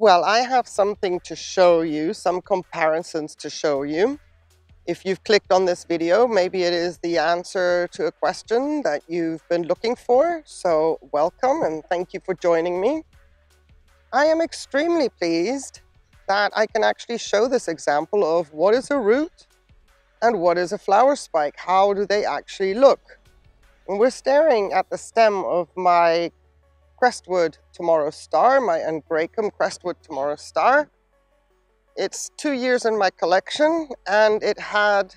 Well, I have something to show you, some comparisons to show you. If you've clicked on this video, maybe it is the answer to a question that you've been looking for. So welcome and thank you for joining me. I am extremely pleased that I can actually show this example of what is a root and what is a flower spike. How do they actually look? When we're staring at the stem of my Crestwood Tomorrow Star, my Angraecum Crestwood Tomorrow Star. It's two years in my collection and it had,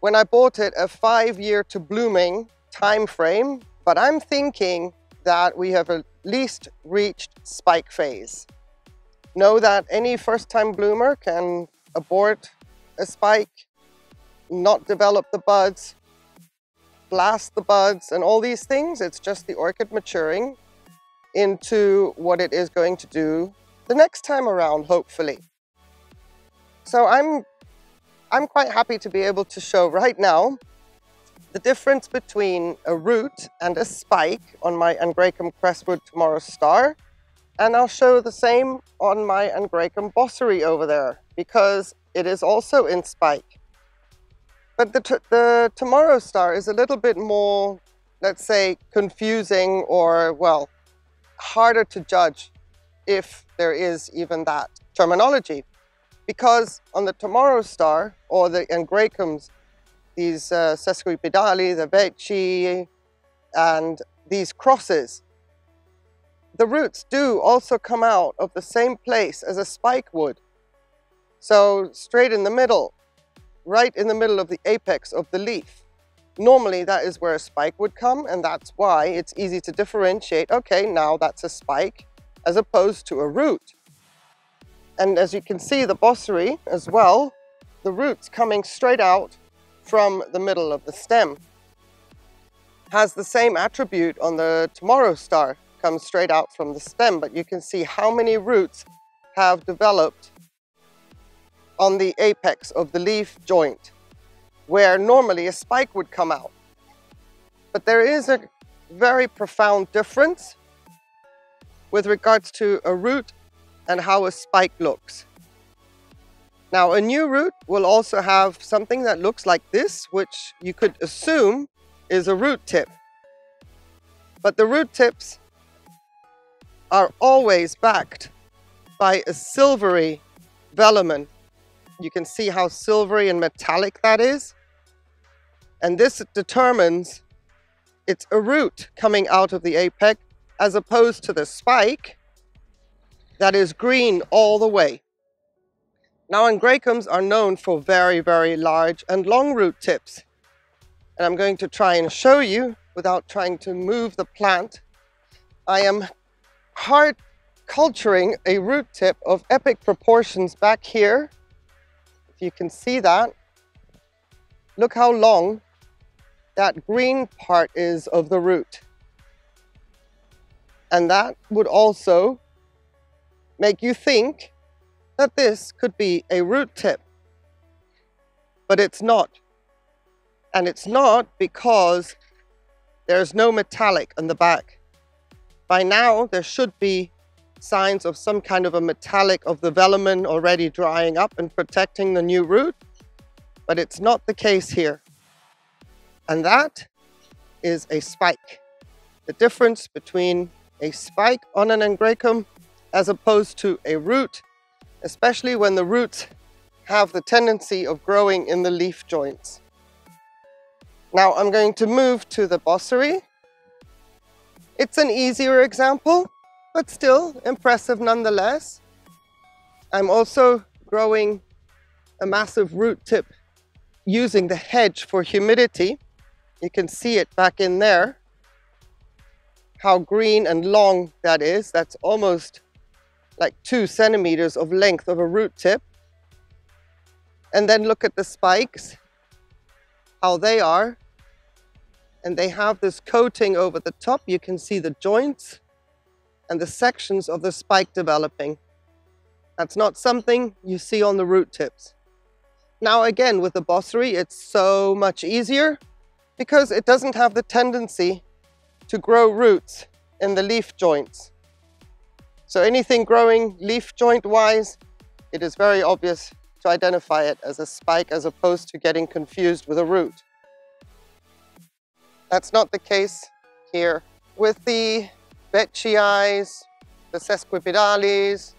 when I bought it, a five year to blooming time frame, but I'm thinking that we have at least reached spike phase. Know that any first time bloomer can abort a spike, not develop the buds, blast the buds and all these things. It's just the orchid maturing into what it is going to do the next time around, hopefully. So I'm, I'm quite happy to be able to show right now the difference between a root and a spike on my Angraecum Crestwood Tomorrow Star. And I'll show the same on my Angraecum Bosseri over there because it is also in spike. But the, the Tomorrow Star is a little bit more, let's say, confusing or, well, harder to judge if there is even that terminology. Because on the Tomorrow Star or the Angraecums, these uh, Sesquipedale, the Veitchii, and these crosses, the roots do also come out of the same place as a spike would. So straight in the middle, right in the middle of the apex of the leaf. Normally that is where a spike would come and that's why it's easy to differentiate, okay, now that's a spike as opposed to a root. And as you can see, the bosseri as well, the roots coming straight out from the middle of the stem. Has the same attribute on the tomorrow star, comes straight out from the stem, but you can see how many roots have developed on the apex of the leaf joint where normally a spike would come out. But there is a very profound difference with regards to a root and how a spike looks. Now a new root will also have something that looks like this, which you could assume is a root tip. But the root tips are always backed by a silvery velamen you can see how silvery and metallic that is. And this determines it's a root coming out of the apex as opposed to the spike that is green all the way. Now Angraecums are known for very, very large and long root tips. And I'm going to try and show you without trying to move the plant. I am hard culturing a root tip of epic proportions back here you can see that, look how long that green part is of the root. And that would also make you think that this could be a root tip. But it's not. And it's not because there's no metallic on the back. By now, there should be signs of some kind of a metallic of the velamen already drying up and protecting the new root, but it's not the case here. And that is a spike. The difference between a spike on an angraecum as opposed to a root, especially when the roots have the tendency of growing in the leaf joints. Now I'm going to move to the bosseri. It's an easier example but still impressive nonetheless. I'm also growing a massive root tip using the hedge for humidity. You can see it back in there, how green and long that is. That's almost like two centimeters of length of a root tip. And then look at the spikes, how they are. And they have this coating over the top. You can see the joints and the sections of the spike developing. That's not something you see on the root tips. Now again, with the Bosseri, it's so much easier because it doesn't have the tendency to grow roots in the leaf joints. So anything growing leaf joint wise, it is very obvious to identify it as a spike as opposed to getting confused with a root. That's not the case here. With the Veitchii, the Sesquipedales,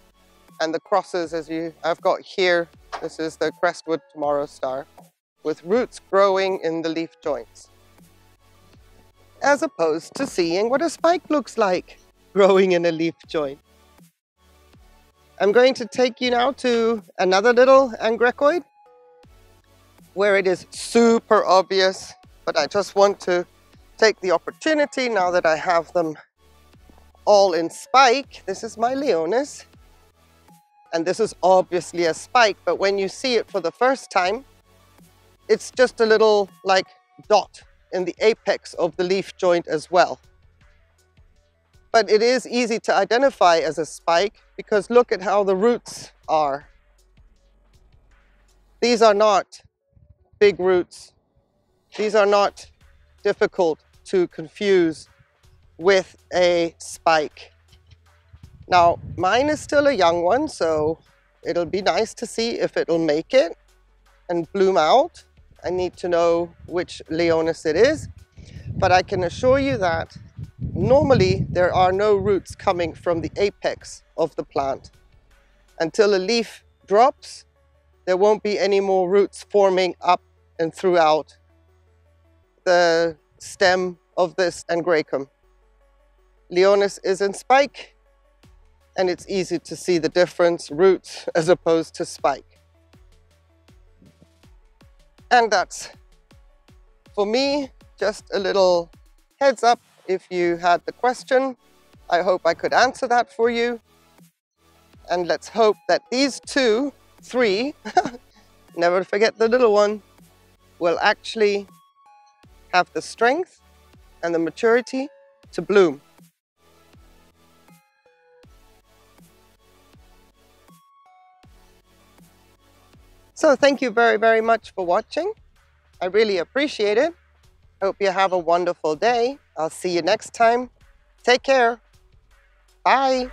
and the crosses as you I've got here, this is the Crestwood Tomorrow Star, with roots growing in the leaf joints. As opposed to seeing what a spike looks like growing in a leaf joint. I'm going to take you now to another little angraecoid where it is super obvious, but I just want to take the opportunity now that I have them all in spike. This is my Leonis. And this is obviously a spike, but when you see it for the first time, it's just a little like dot in the apex of the leaf joint as well. But it is easy to identify as a spike because look at how the roots are. These are not big roots. These are not difficult to confuse with a spike. Now, mine is still a young one, so it'll be nice to see if it'll make it and bloom out. I need to know which Leonis it is, but I can assure you that normally there are no roots coming from the apex of the plant. Until a leaf drops, there won't be any more roots forming up and throughout the stem of this angraecum. Leonis is in spike, and it's easy to see the difference, roots as opposed to spike. And that's, for me, just a little heads up if you had the question. I hope I could answer that for you. And let's hope that these two, three, never forget the little one, will actually have the strength and the maturity to bloom. So thank you very, very much for watching. I really appreciate it. Hope you have a wonderful day. I'll see you next time. Take care. Bye.